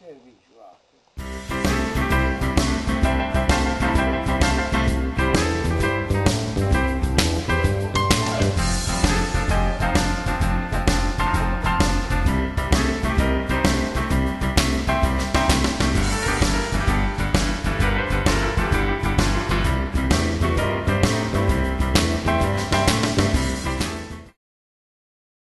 这里，是吧？